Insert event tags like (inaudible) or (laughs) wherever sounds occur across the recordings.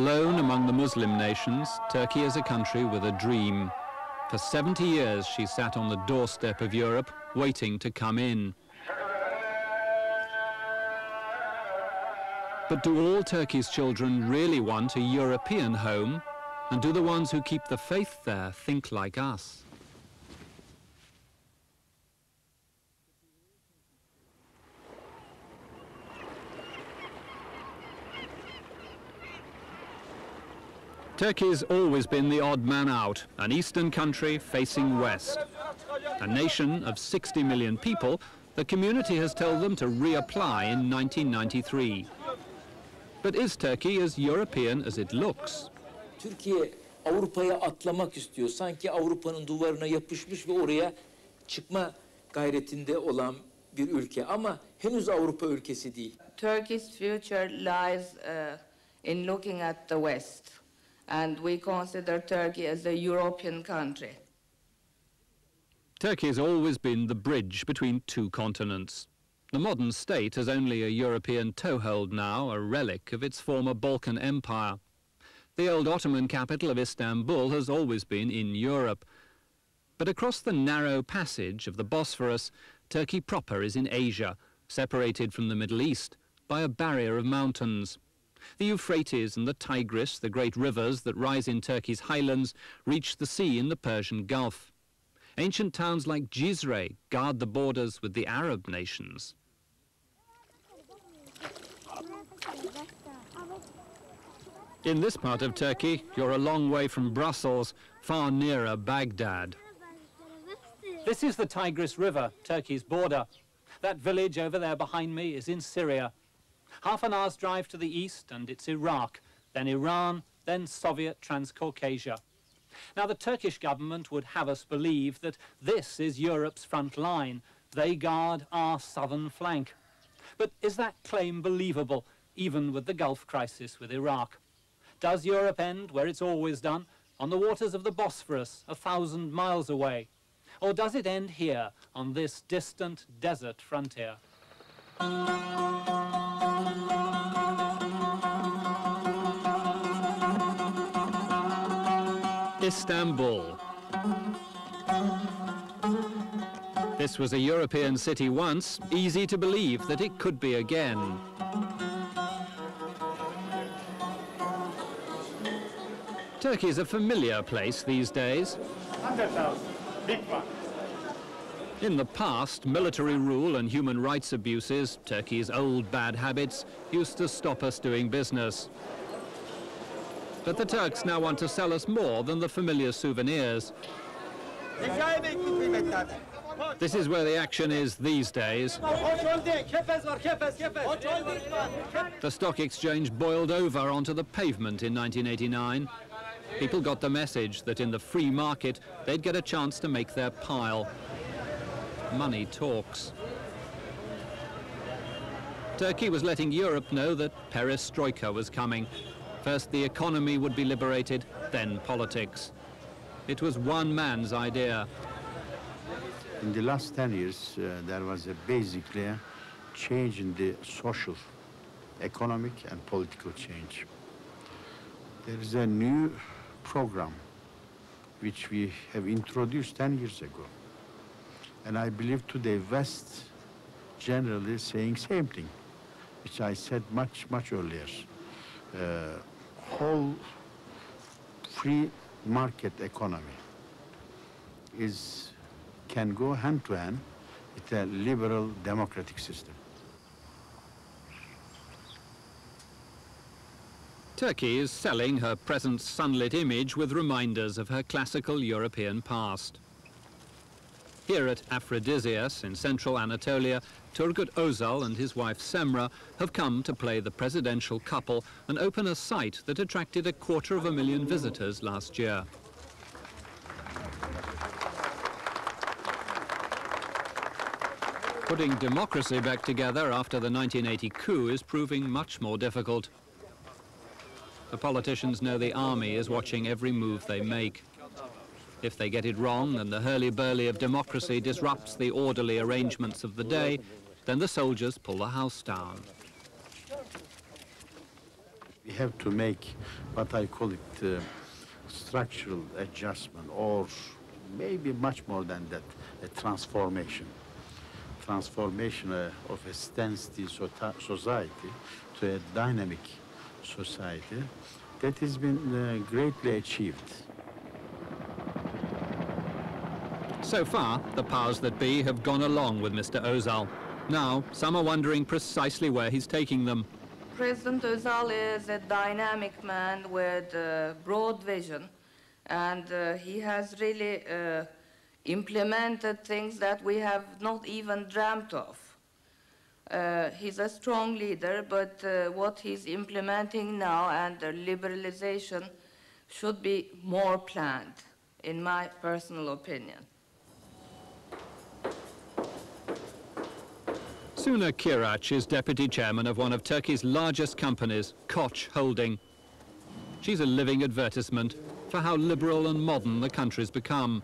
Alone among the Muslim nations, Turkey is a country with a dream. For 70 years she sat on the doorstep of Europe, waiting to come in. But do all Turkey's children really want a European home? And do the ones who keep the faith there think like us? Turkey's always been the odd man out, an eastern country facing west. A nation of 60 million people, the community has told them to reapply in 1993. But is Turkey as European as it looks? Türkiye Avrupa'ya atlamak istiyor. Sanki Avrupa'nın duvarına yapışmış ve oraya çıkma gayretinde olan bir ülke ama henüz Avrupa ülkesi değil. Turkey's future lies uh, in looking at the West, and we consider Turkey as a European country. Turkey has always been the bridge between two continents. The modern state has only a European toehold now, a relic of its former Balkan empire. The old Ottoman capital of Istanbul has always been in Europe. But across the narrow passage of the Bosphorus, Turkey proper is in Asia, separated from the Middle East by a barrier of mountains. The Euphrates and the Tigris, the great rivers that rise in Turkey's highlands, reach the sea in the Persian Gulf. Ancient towns like Cizre guard the borders with the Arab nations. In this part of Turkey, you're a long way from Brussels, far nearer Baghdad. This is the Tigris River, Turkey's border. That village over there behind me is in Syria. Half an hour's drive to the east and it's Iraq, then Iran, then Soviet Transcaucasia. Now the Turkish government would have us believe that this is Europe's front line. They guard our southern flank. But is that claim believable, even with the Gulf crisis with Iraq? Does Europe end where it's always done, on the waters of the Bosphorus, a thousand miles away? Or does it end here, on this distant desert frontier? Istanbul. This was a European city once, easy to believe that it could be again. Turkey is a familiar place these days. In the past, military rule and human rights abuses, Turkey's old bad habits, used to stop us doing business. But the Turks now want to sell us more than the familiar souvenirs. This is where the action is these days. The stock exchange boiled over onto the pavement in 1989. People got the message that in the free market, they'd get a chance to make their pile. Money talks. Turkey was letting Europe know that perestroika was coming. First the economy would be liberated, then politics. It was one man's idea. In the last 10 years, uh, there was a basically change in the social, economic, and political change. There is a new program which we have introduced 10 years ago. And I believe today West generally saying same thing, which I said much, much earlier. Uh, whole free market economy is, can go hand to hand with a liberal democratic system. Turkey is selling her present sunlit image with reminders of her classical European past. Here at Aphrodisias in central Anatolia, Turgut Özal and his wife Semra have come to play the presidential couple and open a site that attracted a quarter of a million visitors last year. Putting democracy back together after the 1980 coup is proving much more difficult. The politicians know the army is watching every move they make. If they get it wrong and the hurly-burly of democracy disrupts the orderly arrangements of the day, then the soldiers pull the house down. We have to make what I call it uh, structural adjustment or maybe much more than that, a transformation. Transformation uh, of a standstill so- society to a dynamic society that has been uh, greatly achieved. So far, the powers that be have gone along with Mr. Ozal. Now, some are wondering precisely where he's taking them. President Özal is a dynamic man with uh, broad vision, and uh, he has really uh, implemented things that we have not even dreamt of. Uh, he's a strong leader, but uh, what he's implementing now and the liberalization should be more planned, in my personal opinion. Suna Kirac is deputy chairman of one of Turkey's largest companies, Koç Holding. She's a living advertisement for how liberal and modern the country's become.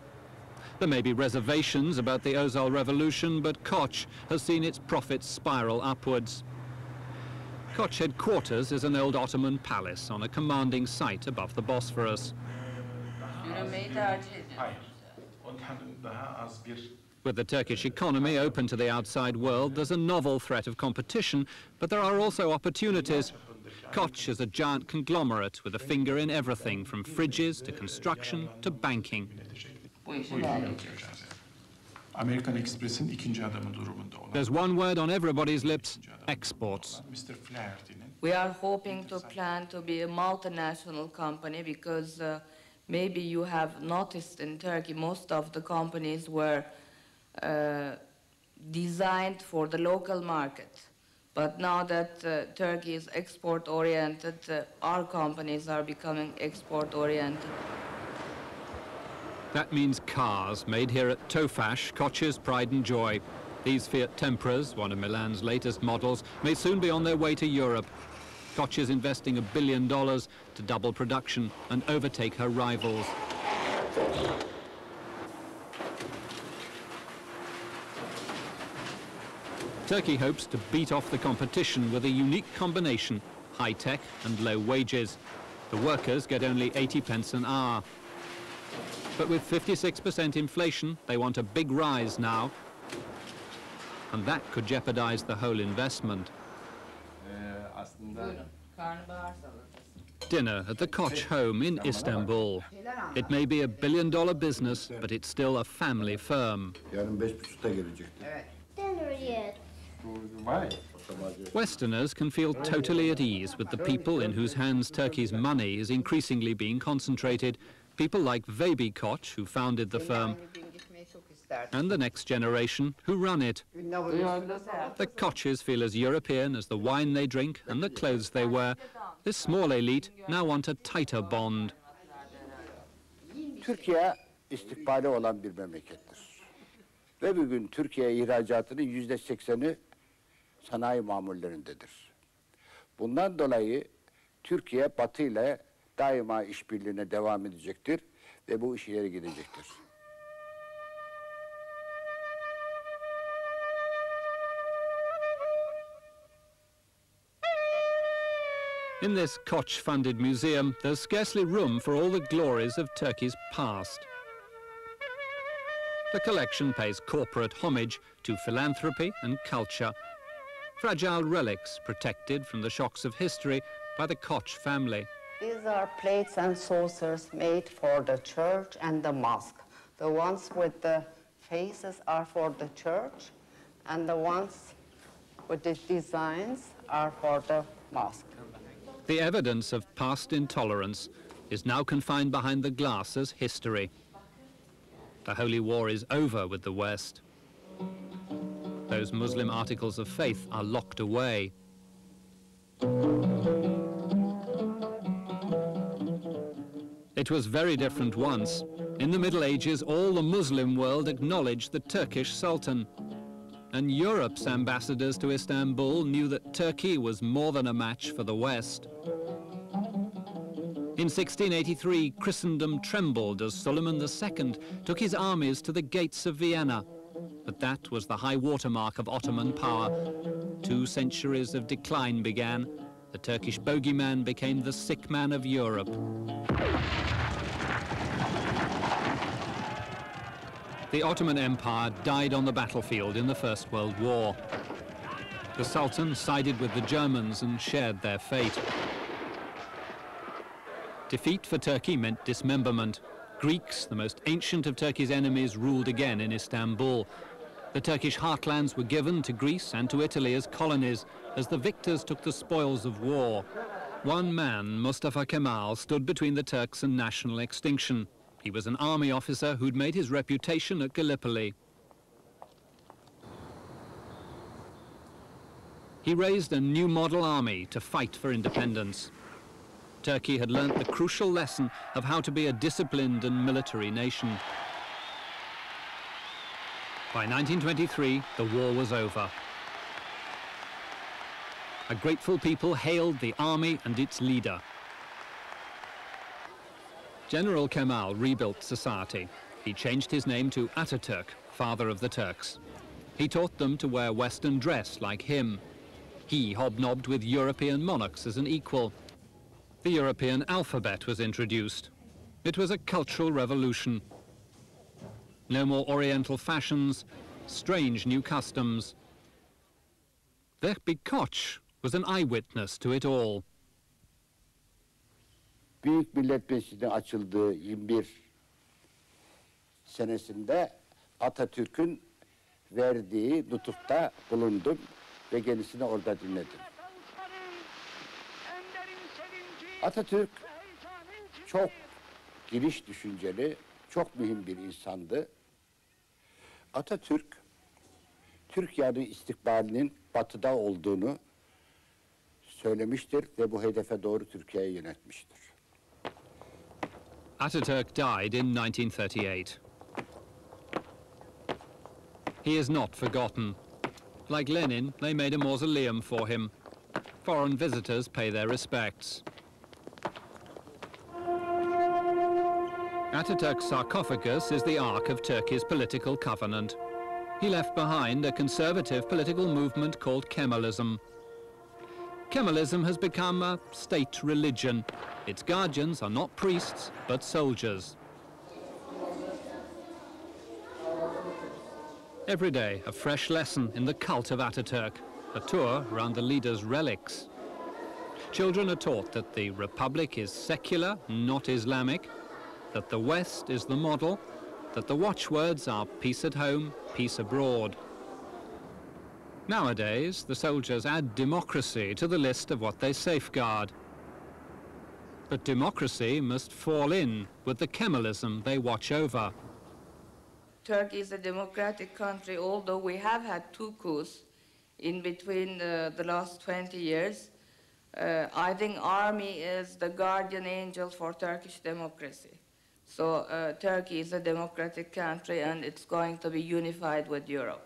There may be reservations about the Ozal revolution, but Koç has seen its profits spiral upwards. Koç headquarters is an old Ottoman palace on a commanding site above the Bosphorus. Yürümeyi tercih ediyorum. Hayır. Ondan daha az bir With the Turkish economy open to the outside world, there's a novel threat of competition, but there are also opportunities. Koç is a giant conglomerate with a finger in everything, from fridges to construction to banking. Bu işi buyurun bağlayacağız. yapacağız. Amerikan Express'in ikinci adamı durumunda olan There's one word on everybody's lips, exports. We are hoping to plan to be a multinational company because uh, maybe you have noticed in Turkey most of the companies were designed for the local market. But now that uh, Turkey is export oriented, uh, our companies are becoming export oriented. That means cars made here at Tofaş, Koç's pride and joy. These Fiat Tempras, one of Milan's latest models, may soon be on their way to Europe. Koç is investing a billion dollars to double production and overtake her rivals. Turkey hopes to beat off the competition with a unique combination, high-tech and low wages. The workers get only 80 pence an hour. But with 56% inflation, they want a big rise now. And that could jeopardize the whole investment. Dinner at the Koç home in Istanbul. It may be a billion dollar business, but it's still a family firm. Yarın beş buçukta gelecekti. Dinner yet. Westerners can feel totally at ease with the people in whose hands Turkey's money is increasingly being concentrated. People like Vehbi Koç, who founded the firm, and the next generation who run it. The Koches feel as European as the wine they drink and the clothes they wear. This small elite now want a tighter bond. Türkiye istikbali olan bir memlekettir. Ve bugün Türkiye ihracatının yüzde sekseni sanayi mamullerindedir. Bundan dolayı Türkiye Batı ile daima işbirliğine devam edecektir ve bu iş gidecektir. In this Koç-funded museum, there's scarcely room for all the glories of Turkey's past. The collection pays corporate homage to philanthropy and culture, fragile relics protected from the shocks of history by the Koç family. These are plates and saucers made for the church and the mosque. The ones with the faces are for the church, and the ones with the designs are for the mosque. The evidence of past intolerance is now confined behind the glass as history. The Holy War is over with the West. Those Muslim articles of faith are locked away. It was very different once. In the Middle Ages, all the Muslim world acknowledged the Turkish Sultan. And Europe's ambassadors to Istanbul knew that Turkey was more than a match for the West. In 1683, Christendom trembled as Suleiman II took his armies to the gates of Vienna. But that was the high watermark of Ottoman power. Two centuries of decline began the Turkish bogeyman became the sick man of Europe. The Ottoman Empire died on the battlefield in the First World War. The Sultan sided with the Germans and shared their fate. Defeat for Turkey meant dismemberment. Greeks, the most ancient of Turkey's enemies, ruled again in Istanbul. The Turkish heartlands were given to Greece and to Italy as colonies, as the victors took the spoils of war. One man, Mustafa Kemal, stood between the Turks and national extinction. He was an army officer who'd made his reputation at Gallipoli. He raised a new model army to fight for independence. Turkey had learnt the crucial lesson of how to be a disciplined and military nation. By 1923, the war was over. A grateful people hailed the army and its leader. General Kemal rebuilt society. He changed his name to Ataturk, father of the Turks. He taught them to wear Western dress like him. He hobnobbed with European monarchs as an equal. The European alphabet was introduced. It was a cultural revolution. No more Oriental fashions, strange new customs. Vehbi Koç was an eyewitness to it all. Büyük Millet Meclisi'nin açıldığı 21 senesinde Atatürk'ün verdiği nutukta bulundum ve kendisini orada dinledim. Atatürk çok geniş düşünceli, çok mühim bir insandı. Atatürk, Türkiye'nin istikbalinin batıda olduğunu söylemiştir ve bu hedefe doğru Türkiye'yi yönetmiştir. Ataturk died in 1938. He is not forgotten. Like Lenin, they made a mausoleum for him. Foreign visitors pay their respects. Ataturk's sarcophagus is the ark of Turkey's political covenant. He left behind a conservative political movement called Kemalism. Kemalism has become a state religion. Its guardians are not priests, but soldiers. Every day, a fresh lesson in the cult of Ataturk, a tour around the leader's relics. Children are taught that the Republic is secular, not Islamic, that the West is the model, that the watchwords are peace at home, peace abroad. Nowadays, the soldiers add democracy to the list of what they safeguard. But democracy must fall in with the Kemalism they watch over. Turkey is a democratic country, although we have had two coups in between the, the last 20 years. Uh, I think army is the guardian angel for Turkish democracy. So uh, Turkey is a democratic country and it's going to be unified with Europe.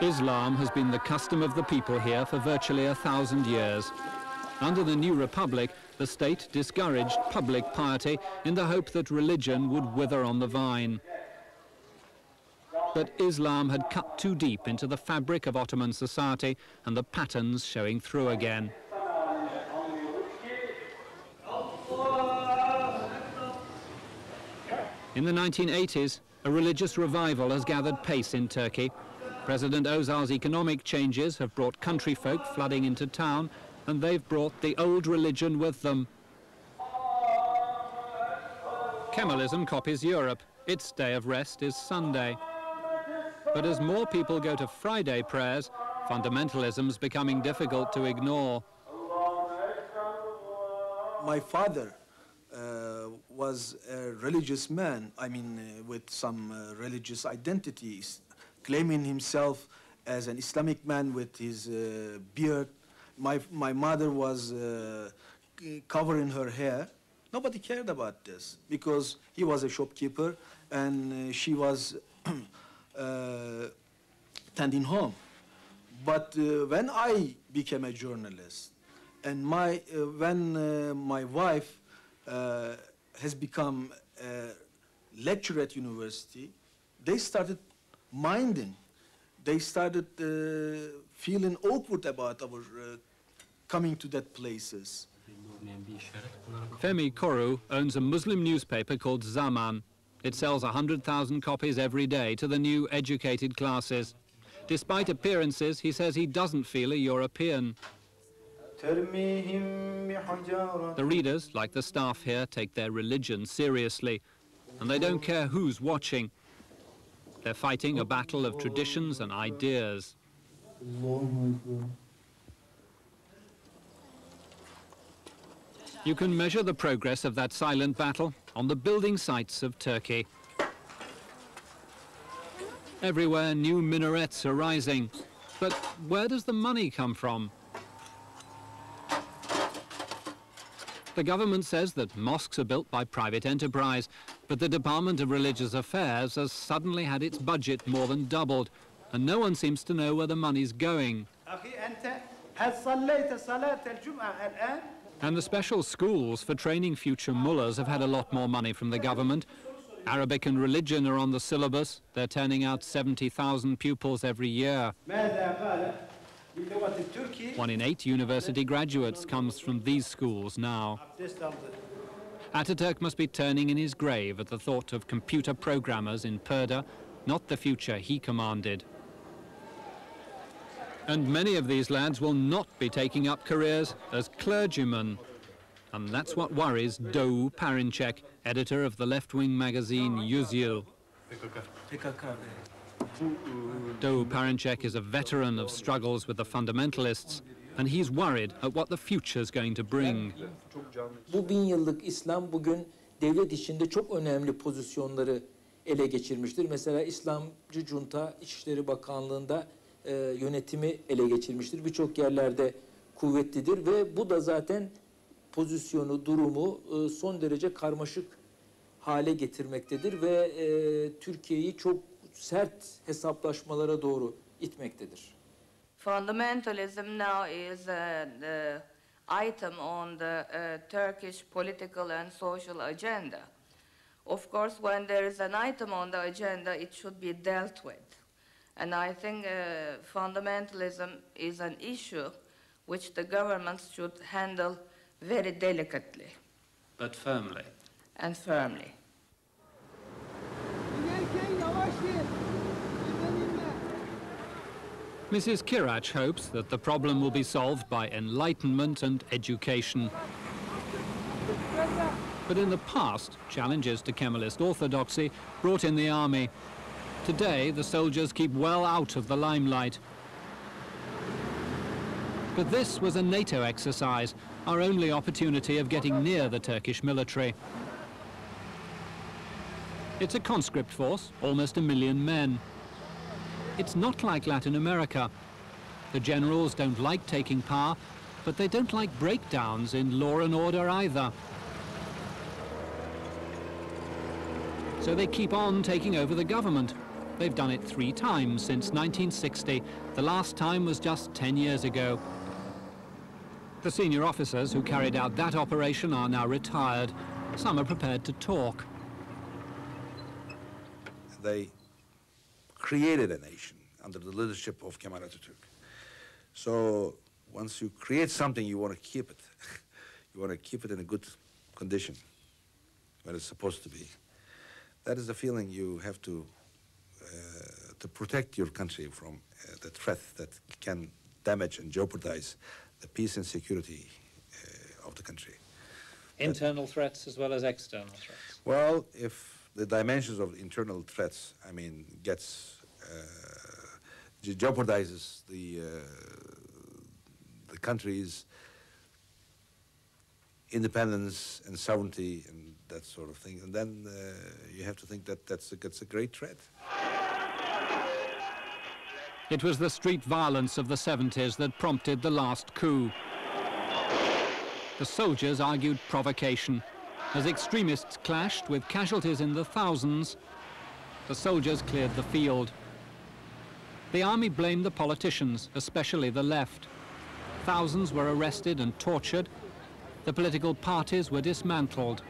Islam has been the custom of the people here for virtually a thousand years. Under the new republic, the state discouraged public piety in the hope that religion would wither on the vine. But Islam had cut too deep into the fabric of Ottoman society and the patterns showing through again. In the 1980s, a religious revival has gathered pace in Turkey. President Ozal's economic changes have brought country folk flooding into town, and they've brought the old religion with them. Kemalism copies Europe. Its day of rest is Sunday. But as more people go to Friday prayers, fundamentalism's becoming difficult to ignore. My father uh, was a religious man, I mean, uh, with some uh, religious identities, claiming himself as an Islamic man with his uh, beard. My, my mother was uh, covering her hair. Nobody cared about this because he was a shopkeeper and uh, she was (clears throat) tending home. But uh, when I became a journalist, and my uh, when uh, my wife uh, has become a lecture at university, they started minding. They started uh, feeling awkward about our uh, coming to that places. Fehmi Koru owns a Muslim newspaper called Zaman. It sells 100,000 copies every day to the new educated classes. Despite appearances, he says he doesn't feel a European. The readers, like the staff here, take their religion seriously, and they don't care who's watching. They're fighting a battle of traditions and ideas. You can measure the progress of that silent battle on the building sites of Turkey. Everywhere, new minarets are rising. But where does the money come from? The government says that mosques are built by private enterprise, but the Department of Religious Affairs has suddenly had its budget more than doubled, and no one seems to know where the money's going. And the special schools for training future mullahs have had a lot more money from the government. Arabic and religion are on the syllabus. They're turning out 70,000 pupils every year. One in eight university graduates comes from these schools now. Ataturk must be turning in his grave at the thought of computer programmers in purdah, not the future he commanded. And many of these lads will not be taking up careers as clergymen. And that's what worries Doğu Perinçek, editor of the left-wing magazine Yüzyıl. Doğu Perinçek is a veteran of struggles with the fundamentalists, and he's worried at what the future's going to bring. İslam ele geçirmiştir. Mesela İslamcı Junta İçişleri Bakanlığı'nda e, yönetimi ele geçirmiştir. Birçok yerlerde kuvvetlidir ve bu da zaten pozisyonu, durumu e, son derece karmaşık hale getirmektedir ve e, Türkiye'yi çok sert hesaplaşmalara doğru itmektedir. Fundamentalism now is an uh, item on the uh, Turkish political and social agenda. Of course, when there is an item on the agenda, it should be dealt with. And I think uh, fundamentalism is an issue which the governments should handle very delicately But firmly. and firmly. Mrs. Kirach hopes that the problem will be solved by enlightenment and education. But in the past, challenges to Kemalist orthodoxy brought in the army. Today, the soldiers keep well out of the limelight. But this was a NATO exercise, our only opportunity of getting near the Turkish military. It's a conscript force, almost a million men. It's not like Latin America. The generals don't like taking power, but they don't like breakdowns in law and order either. So they keep on taking over the government. They've done it three times since 1960. The last time was just 10 years ago. The senior officers who carried out that operation are now retired. Some are prepared to talk. They created a nation under the leadership of Kemal Atatürk. So once you create something, you want to keep it. (laughs) you want to keep it in a good condition, where it's supposed to be. That is the feeling you have to to protect your country from uh, the threat that can damage and jeopardize the peace and security uh, of the country. Internal threats as well as external threats. Well, if the dimensions of internal threats, I mean, gets uh, jeopardizes the uh, the country's independence and sovereignty and that sort of thing, and then uh, you have to think that that's a, that's a great threat. It was the street violence of the 70s that prompted the last coup. The soldiers argued provocation. As extremists clashed with casualties in the thousands, the soldiers cleared the field. The army blamed the politicians, especially the left. Thousands were arrested and tortured. The political parties were dismantled.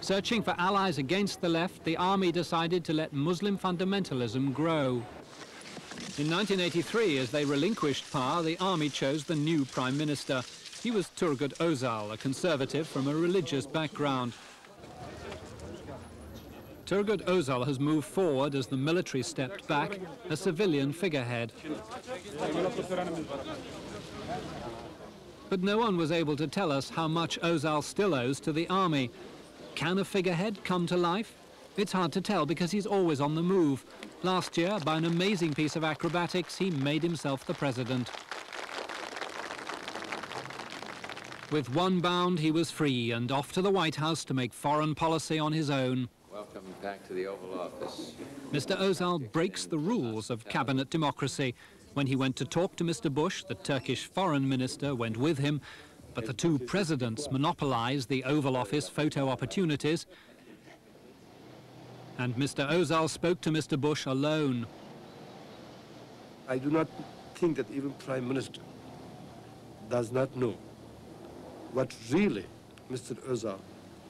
Searching for allies against the left, the army decided to let Muslim fundamentalism grow. In 1983, as they relinquished power, the army chose the new prime minister. He was Turgut Özal, a conservative from a religious background. Turgut Özal has moved forward as the military stepped back, a civilian figurehead. But no one was able to tell us how much Özal still owes to the army. Can a figurehead come to life? It's hard to tell because he's always on the move. Last year, by an amazing piece of acrobatics, he made himself the president. With one bound, he was free and off to the White House to make foreign policy on his own. Welcome back to the Oval Office. Mr. Özal breaks the rules of cabinet democracy. When he went to talk to Mr. Bush, the Turkish foreign minister went with him, but the two presidents monopolized the Oval Office photo opportunities. And Mr. Özal spoke to Mr. Bush alone. I do not think that even Prime Minister does not know what really Mr. Özal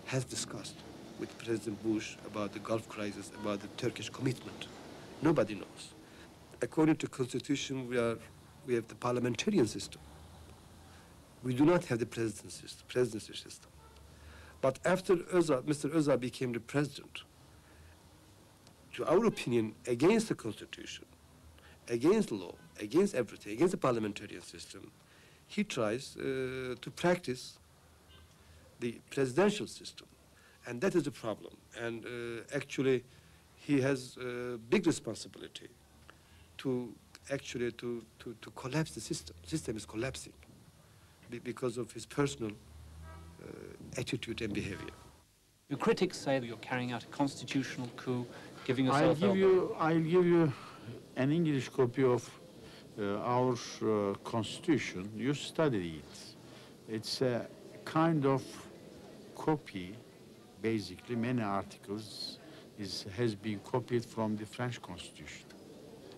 has discussed with President Bush about the Gulf crisis, about the Turkish commitment. Nobody knows. According to Constitution, we, are, we have the parliamentarian system. We do not have the presidency system. But after Mr. Özal became the president, to our opinion, against the Constitution, against law, against everything, against the parliamentarian system, he tries uh, to practice the presidential system. And that is the problem. And uh, actually, he has a big responsibility to actually to, to, to collapse the system. The system is collapsing because of his personal uh, attitude and behavior. Your critics say that you're carrying out a constitutional coup, giving yourself... I'll give over. you, I'll give you an English copy of uh, our uh, constitution. You study it. It's a kind of copy, basically, many articles is, has been copied from the French constitution.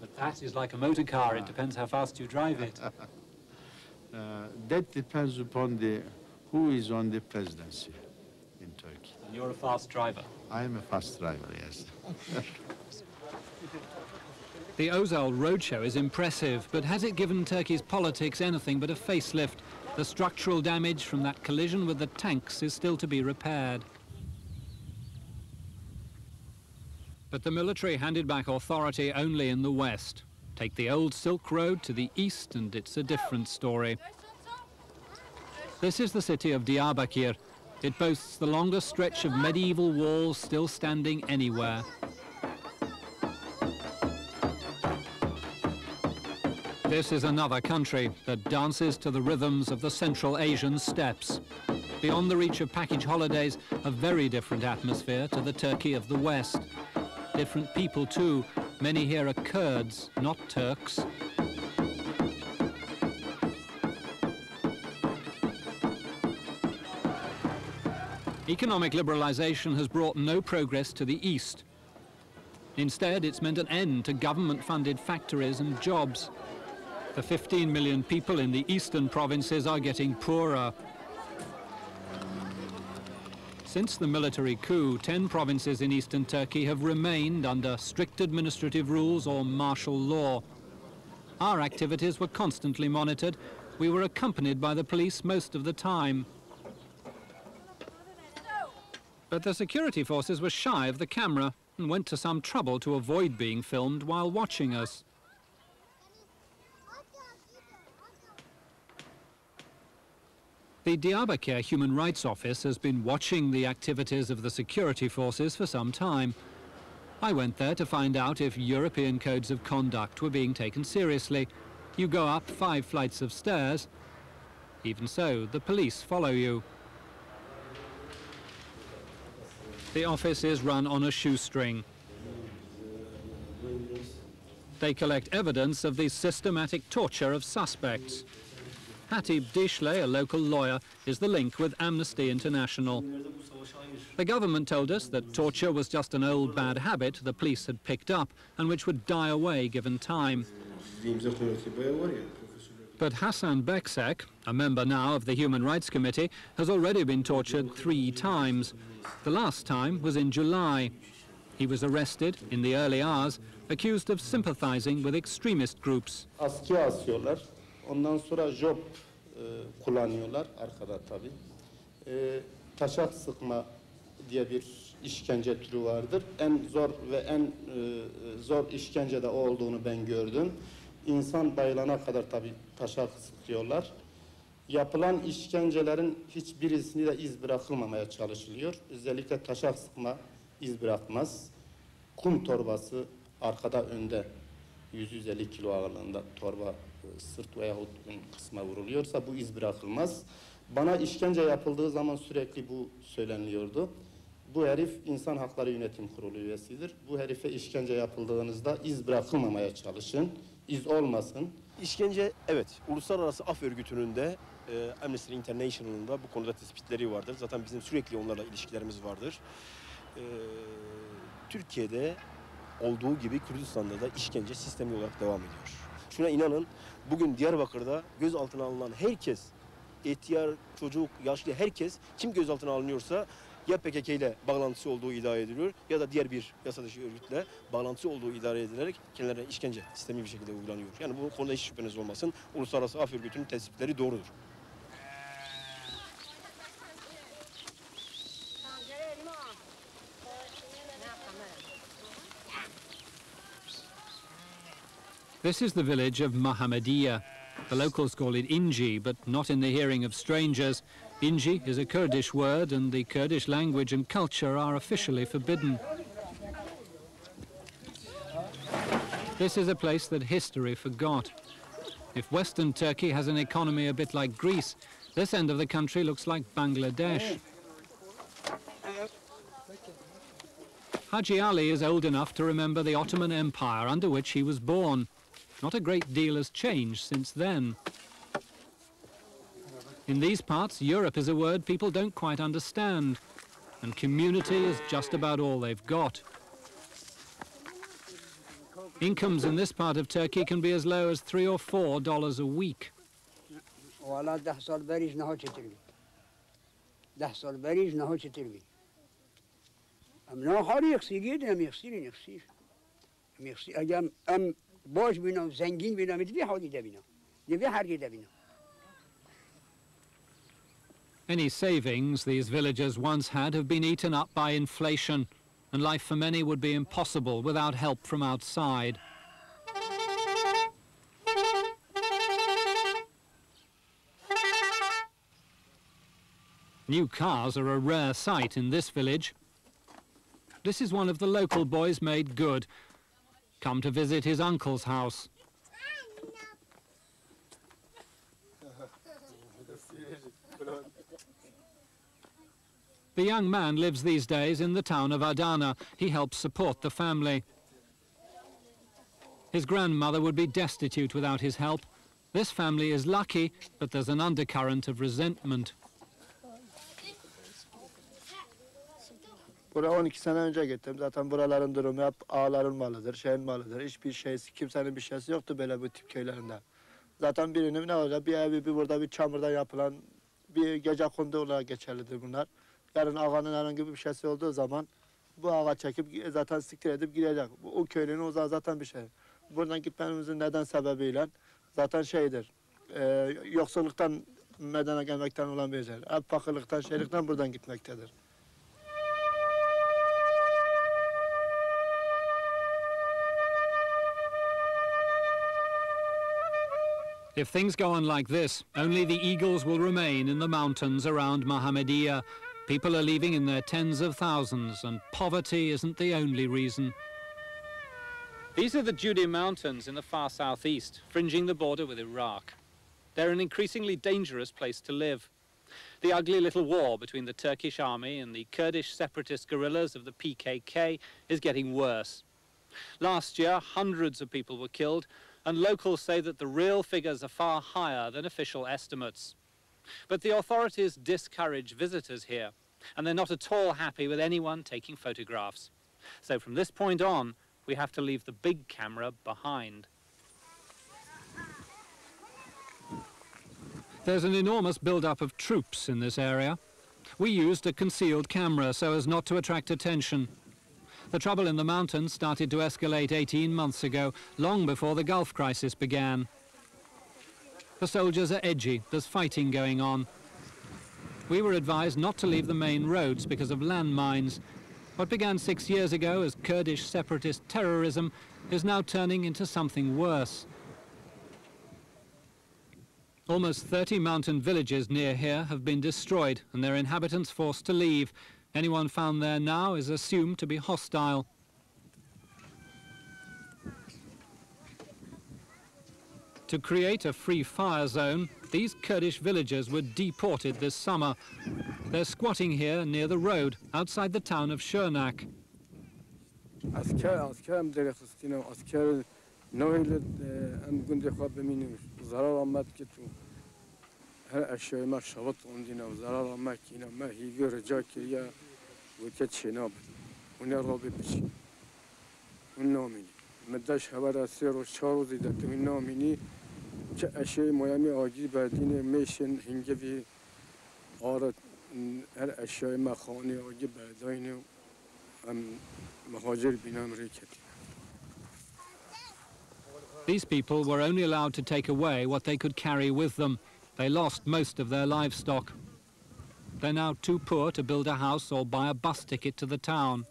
But that is like a motor car. It depends how fast you drive it. (laughs) Uh, that depends upon the who is on the presidency in Turkey. And you're a fast driver. I am a fast driver, yes. (laughs) The Ozal roadshow is impressive, but has it given Turkey's politics anything but a facelift? The structural damage from that collision with the tanks is still to be repaired. But the military handed back authority only in the west. Take the old Silk Road to the east and it's a different story. This is the city of Diyarbakir. It boasts the longest stretch of medieval walls still standing anywhere. This is another country that dances to the rhythms of the Central Asian steppes. Beyond the reach of package holidays, a very different atmosphere to the Turkey of the West. Different people too. Many here are Kurds, not Turks. Economic liberalization has brought no progress to the east. Instead, it's meant an end to government-funded factories and jobs. The 15 million people in the eastern provinces are getting poorer. Since the military coup, 10 provinces in eastern Turkey have remained under strict administrative rules or martial law. Our activities were constantly monitored. We were accompanied by the police most of the time. But the security forces were shy of the camera and went to some trouble to avoid being filmed while watching us. The Diyarbakir Human Rights Office has been watching the activities of the security forces for some time. I went there to find out if European codes of conduct were being taken seriously. You go up five flights of stairs. Even so, the police follow you. The office is run on a shoestring. They collect evidence of the systematic torture of suspects. Hatip Dicle, a local lawyer, is the link with Amnesty International. The government told us that torture was just an old bad habit the police had picked up and which would die away given time. But Hassan Beksek, a member now of the Human Rights Committee, has already been tortured three times. The last time was in July. He was arrested in the early hours, accused of sympathizing with extremist groups. Ondan sonra job e, kullanıyorlar arkada tabii. E, taşak sıkma diye bir işkence türü vardır. En zor ve en e, zor işkence de o olduğunu ben gördüm. İnsan bayılana kadar tabii taşak sıkıyorlar. Yapılan işkencelerin hiçbirisini de iz bırakılmamaya çalışılıyor. Özellikle taşak sıkma iz bırakmaz. Kum torbası arkada önde 100-150 kilo ağırlığında torba sırt veyahut ön kısma vuruluyorsa bu iz bırakılmaz. Bana işkence yapıldığı zaman sürekli bu söyleniliyordu. Bu herif İnsan Hakları Yönetim Kurulu üyesidir. Bu herife işkence yapıldığınızda iz bırakılmamaya çalışın. iz olmasın. İşkence evet uluslararası af örgütünün de e, Amnesty International'ın da bu konuda tespitleri vardır. Zaten bizim sürekli onlarla ilişkilerimiz vardır. E, Türkiye'de olduğu gibi Kürdistan'da da işkence sistemli olarak devam ediyor. Şuna inanın bugün Diyarbakır'da gözaltına alınan herkes, ihtiyar, çocuk, yaşlı herkes kim gözaltına alınıyorsa ya PKK ile bağlantısı olduğu iddia ediliyor ya da diğer bir yasa dışı örgütle bağlantısı olduğu iddia edilerek kendilerine işkence sistemi bir şekilde uygulanıyor. Yani bu konuda hiç şüpheniz olmasın. Uluslararası Af Örgütü'nün tespitleri doğrudur. This is the village of Mohammedia. The locals call it Inji, but not in the hearing of strangers. Inji is a Kurdish word, and the Kurdish language and culture are officially forbidden. This is a place that history forgot. If Western Turkey has an economy a bit like Greece, this end of the country looks like Bangladesh. Haji Ali is old enough to remember the Ottoman Empire under which he was born. Not a great deal has changed since then. In these parts, Europe is a word people don't quite understand, and community is just about all they've got. Incomes in this part of Turkey can be as low as three or four dollars a week. والا ده سال بریز نه چطوری ده سال بریز نه چطوری ام نه حالی یکسیگی ده ام یکسیری یکسیر ام یکسیر اگه ام ام باش بینم زنگین بینم دوی حالی ده بینم دوی هرگی ده بینم Any savings these villagers once had have been eaten up by inflation, and life for many would be impossible without help from outside. New cars are a rare sight in this village. This is one of the local boys made good. Come to visit his uncle's house. The young man lives these days in the town of Adana. He helps support the family. His grandmother would be destitute without his help. This family is lucky, but there's an undercurrent of resentment. Buraya 12 sene önce gittim. Zaten buraların durumu hep ağaların malıdır, şeyin malıdır. Hiçbir şeysi, kimsenin bir şeysi yoktu böyle bu tip köylerinde. Zaten birinin ne olacak? Bir evi bir burada bir çamurdan yapılan bir gece kondu olarak geçerlidir bunlar. Yarın ağanın herhangi bir şeysi olduğu zaman bu ağa çekip zaten siktir edip gidecek. O köylünün zaman zaten bir şey. Buradan gitmemizin neden sebebiyle zaten şeydir. E, yoksulluktan medene gelmekten olan bir şey. Hep fakirlikten, şeylikten buradan gitmektedir. If things go on like this, only the eagles will remain in the mountains around Mohammedia. People are leaving in their tens of thousands, and poverty isn't the only reason. These are the Judi Mountains in the far southeast, fringing the border with Iraq. They're an increasingly dangerous place to live. The ugly little war between the Turkish army and the Kurdish separatist guerrillas of the PKK is getting worse. Last year, hundreds of people were killed, and locals say that the real figures are far higher than official estimates. But the authorities discourage visitors here, and they're not at all happy with anyone taking photographs. So from this point on, we have to leave the big camera behind. There's an enormous build-up of troops in this area. We used a concealed camera so as not to attract attention. The trouble in the mountains started to escalate 18 months ago, long before the Gulf crisis began. The soldiers are edgy, there's fighting going on. We were advised not to leave the main roads because of landmines. What began six years ago as Kurdish separatist terrorism is now turning into something worse. Almost 30 mountain villages near here have been destroyed and their inhabitants forced to leave. Anyone found there now is assumed to be hostile. To create a free fire zone, these Kurdish villagers were deported this summer. They're squatting here near the road, outside the town of Shirnak. هر اشیای ما شوط اندینا و آمد که اینا ما هیوی رجا کریا و چینا بود. اونا رو بپیچی اون نامینی. مدش هوا سه روز چهار روز دیده تو این نامینی. که اشیای آجی بردین میشن هنگوی آرد. هر اشیای ما خانه آجی بردین ام مهاجر بینام ریکتی These people were only allowed to take away what they could carry with them. They lost most of their livestock. They're now too poor to build a house or buy a bus ticket to the town.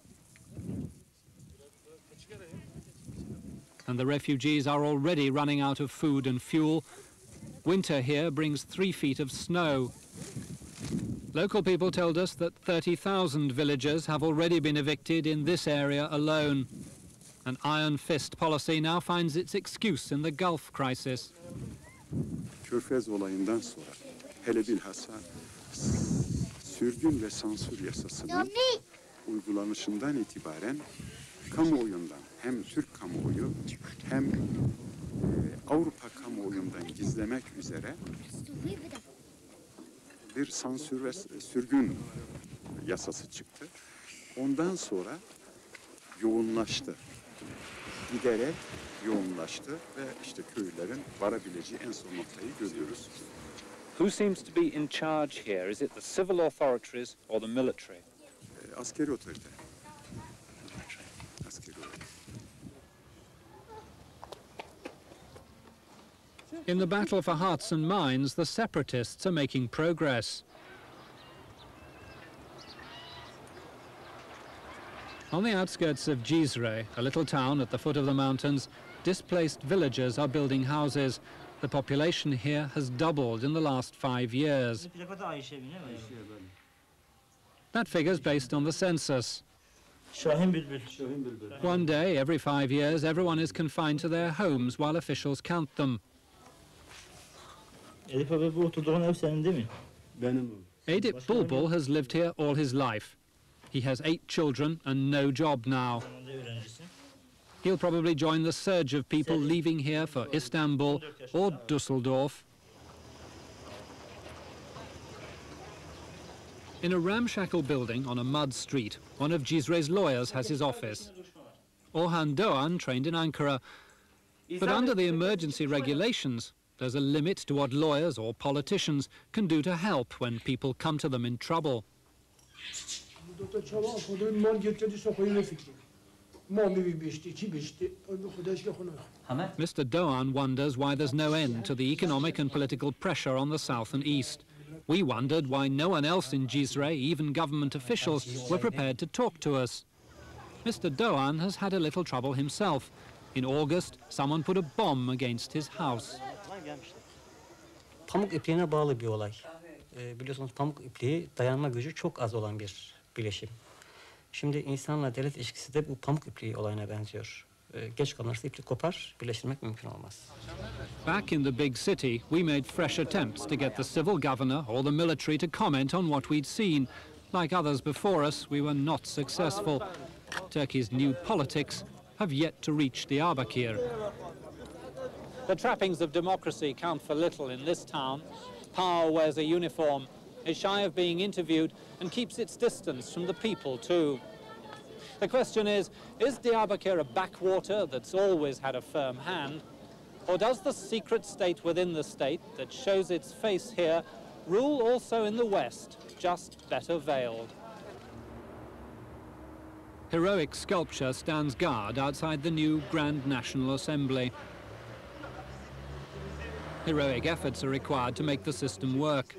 And the refugees are already running out of food and fuel. Winter here brings three feet of snow. Local people told us that 30,000 villagers have already been evicted in this area alone. An iron fist policy now finds its excuse in the Gulf crisis. Körfez olayından sonra hele bilhassa sürgün ve sansür yasasının uygulanışından itibaren kamuoyundan hem Türk kamuoyu hem e, Avrupa kamuoyundan gizlemek üzere bir sansür ve sürgün yasası çıktı. Ondan sonra yoğunlaştı. Giderek yoğunlaştı ve işte köylerin varabileceği en son noktayı görüyoruz. Who seems to be in charge here? Is it the civil authorities or the military? E, askeri otorite. Askeri otorite. In the battle for hearts and minds, the separatists are making progress. On the outskirts of Cizre, a little town at the foot of the mountains, displaced villagers are building houses. The population here has doubled in the last five years. That figure's based on the census. One day, every five years, everyone is confined to their homes while officials count them. Edip Bulbul has lived here all his life. He has eight children and no job now. He'll probably join the surge of people leaving here for Istanbul or Dusseldorf. In a ramshackle building on a mud street, one of Cizre's lawyers has his office. Orhan Doğan trained in Ankara. But under the emergency regulations, there's a limit to what lawyers or politicians can do to help when people come to them in trouble. مال Mr. Doğan wonders why there's no end to the economic and political pressure on the south and east. We wondered why no one else in Cizre, even government officials, were prepared to talk to us. Mr. Doğan has had a little trouble himself. In August, someone put a bomb against his house. Pamuk ipliğine bağlı bir olay. Biliyorsunuz pamuk ipliği dayanma gücü çok az olan bir bileşim. Şimdi insanla devlet ilişkisi de bu pamuk ipliği olayına benziyor. Geç kopar, birleştirmek mümkün olmaz. Back in the big city, we made fresh attempts to get the civil governor or the military to comment on what we'd seen. Like others before us, we were not successful. Turkey's new politics have yet to reach the Diyarbakir. The trappings of democracy count for little in this town. Power wears a uniform, is shy of being interviewed, and keeps its distance from the people too. The question is, is Diyarbakir a backwater that's always had a firm hand, or does the secret state within the state that shows its face here rule also in the West, just better veiled. Heroic sculpture stands guard outside the new Grand National Assembly. Heroic efforts are required to make the system work.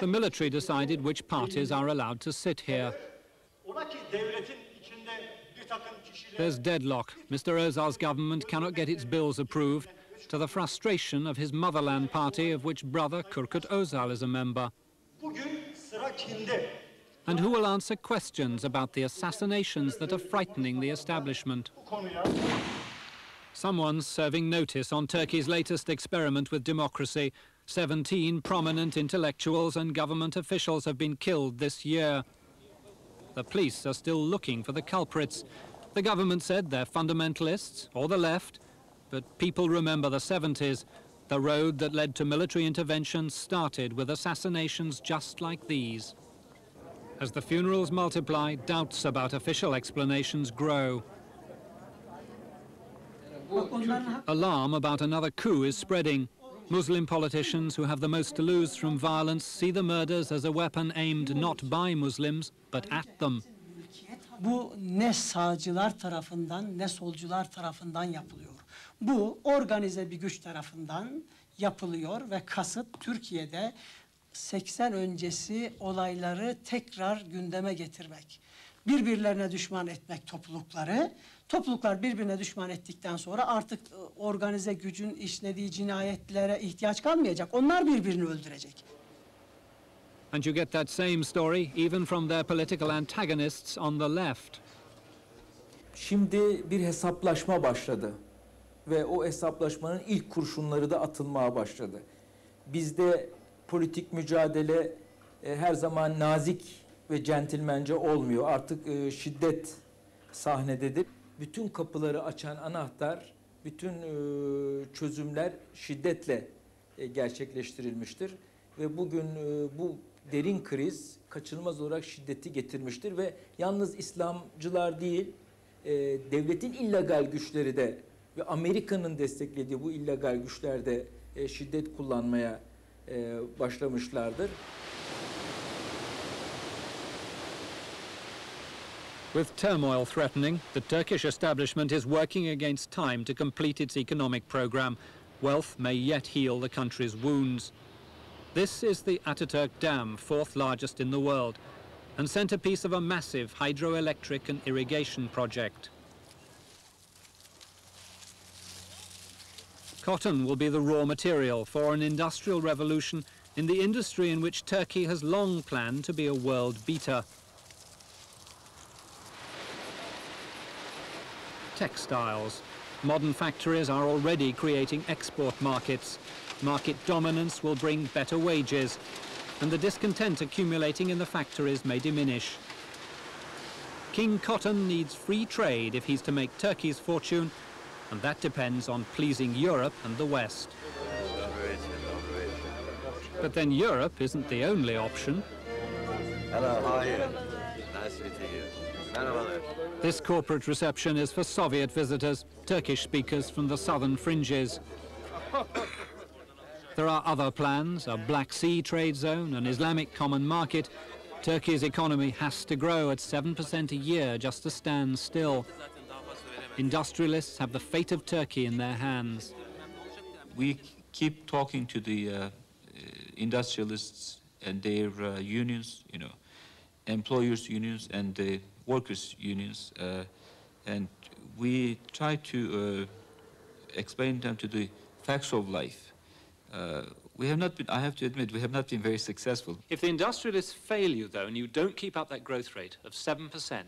The military decided which parties are allowed to sit here. There's deadlock. Mr. Özal's government cannot get its bills approved, to the frustration of his motherland party, of which brother Korkut Özal is a member. And who will answer questions about the assassinations that are frightening the establishment? Someone's serving notice on Turkey's latest experiment with democracy. 17 prominent intellectuals and government officials have been killed this year. The police are still looking for the culprits. The government said they're fundamentalists or the left, but people remember the 70s. The road that led to military intervention started with assassinations just like these. As the funerals multiply, doubts about official explanations grow. Alarm about another coup is spreading. Muslim politicians who have the most to lose from violence see the murders as a weapon aimed not by Muslims, but at them. Bu ne sağcılar tarafından ne solcular tarafından yapılıyor. Bu organize bir güç tarafından yapılıyor ve kasıt Türkiye'de 80 öncesi olayları tekrar gündeme getirmek. Birbirlerine düşman etmek toplulukları. Topluluklar birbirine düşman ettikten sonra artık e, organize gücün işlediği cinayetlere ihtiyaç kalmayacak. Onlar birbirini öldürecek. And you get that same story even from their political antagonists on the left. Şimdi bir hesaplaşma başladı ve o hesaplaşmanın ilk kurşunları da atılmaya başladı. Bizde politik mücadele e, her zaman nazik ve centilmence olmuyor. Artık e, şiddet sahnededir. Bütün kapıları açan anahtar, bütün e, çözümler şiddetle e, gerçekleştirilmiştir. Ve bugün e, bu derin kriz kaçınılmaz olarak şiddeti getirmiştir ve yalnız İslamcılar değil, devletin illegal güçleri de ve Amerika'nın desteklediği bu illegal güçler de şiddet kullanmaya başlamışlardır. With turmoil threatening, the Turkish establishment is working against time to complete its economic program. Wealth may yet heal the country's wounds. This is the Ataturk Dam, fourth largest in the world, and centerpiece of a massive hydroelectric and irrigation project. Cotton will be the raw material for an industrial revolution in the industry in which Turkey has long planned to be a world beater. Textiles. Modern factories are already creating export markets. Market dominance will bring better wages, and the discontent accumulating in the factories may diminish. King Cotton needs free trade if he's to make Turkey's fortune, and that depends on pleasing Europe and the West. But then Europe isn't the only option. Hello, how are you? Nice meeting you. This corporate reception is for Soviet visitors, Turkish speakers from the southern fringes. There are other plans, a Black Sea trade zone, an Islamic common market. Turkey's economy has to grow at 7% a year just to stand still. Industrialists have the fate of Turkey in their hands. We keep talking to the uh, uh, industrialists and their uh, unions, you know, employers' unions and the workers' unions, uh, and we try to uh, explain them to the facts of life. Uh, we have not been, I have to admit, we have not been very successful. If the industrialists fail you, though, and you don't keep up that growth rate of 7%,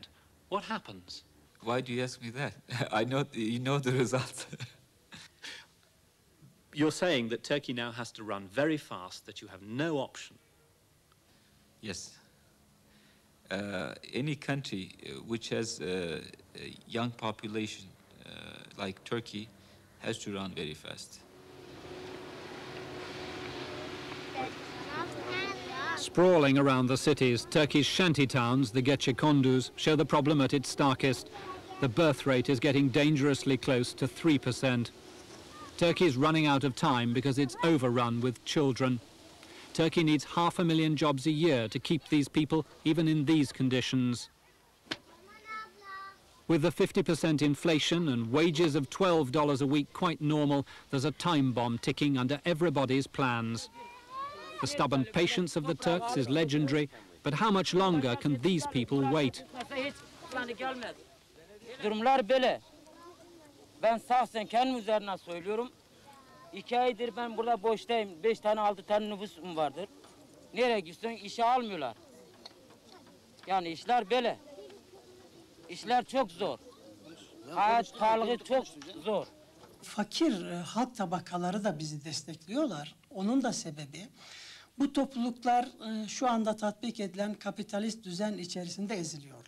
what happens? Why do you ask me that? (laughs) I know, you know the result. (laughs) You're saying that Turkey now has to run very fast, that you have no option. yes. Uh, any country uh, which has uh, a young population uh, like Turkey has to run very fast. Sprawling around the cities, Turkey's shanty towns, the Gecekondu's, show the problem at its starkest. The birth rate is getting dangerously close to 3%. Turkey's running out of time because it's overrun with children. Turkey needs half a million jobs a year to keep these people even in these conditions. With the 50% inflation and wages of $12 a week quite normal, there's a time bomb ticking under everybody's plans. The stubborn patience of the Turks is legendary, but how much longer can these people wait? İki aydır ben burada boştayım. Beş tane altı tane nüfusum vardır. Nereye gitsin işe almıyorlar. Yani işler böyle. İşler çok zor. Hayat pahalı çok zor. Fakir e, halk tabakaları da bizi destekliyorlar. Onun da sebebi bu topluluklar e, şu anda tatbik edilen kapitalist düzen içerisinde eziliyorlar.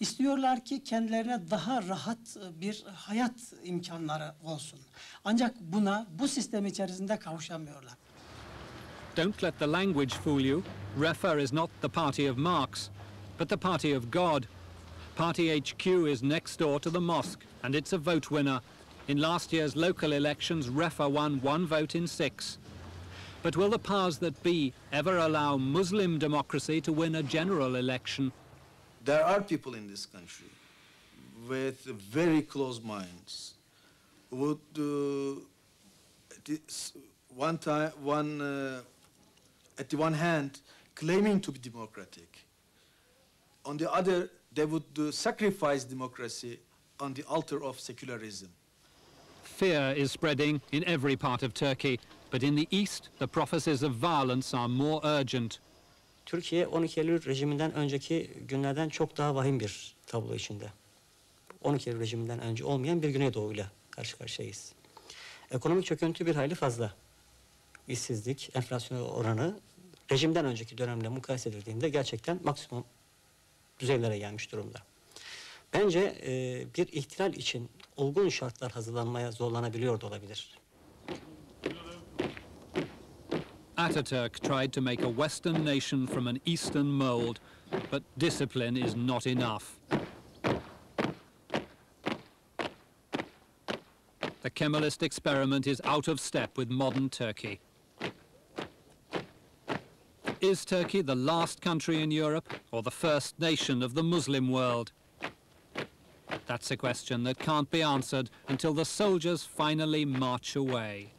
İstiyorlar ki kendilerine daha rahat e, bir hayat imkanları olsun. Ancak buna bu sistem içerisinde kavuşamıyorlar. Don't let the language fool you. Refa is not the party of Marx, but the party of God. Party HQ is next door to the mosque, and it's a vote winner. In last year's local elections, Refa won one vote in six. But will the powers that be ever allow Muslim democracy to win a general election? There are people in this country with very close minds would, uh, this one time, one, uh, at the one hand, claiming to be democratic. On the other, they would uh, sacrifice democracy on the altar of secularism. Fear is spreading in every part of Turkey, but in the east, the prophecies of violence are more urgent. Türkiye 12 Eylül rejiminden önceki günlerden çok daha vahim bir tablo içinde. 12 Eylül rejiminden önce olmayan bir Güneydoğu'yla karşı karşıyayız. Ekonomik çöküntü bir hayli fazla. İşsizlik, enflasyon oranı rejimden önceki dönemle mukayese edildiğinde gerçekten maksimum düzeylere gelmiş durumda. Bence e, bir ihtilal için olgun şartlar hazırlanmaya zorlanabiliyor da olabilir. Ataturk tried to make a Western nation from an Eastern mold, but discipline is not enough. The Kemalist experiment is out of step with modern Turkey. Is Turkey the last country in Europe or the first nation of the Muslim world? That's a question that can't be answered until the soldiers finally march away.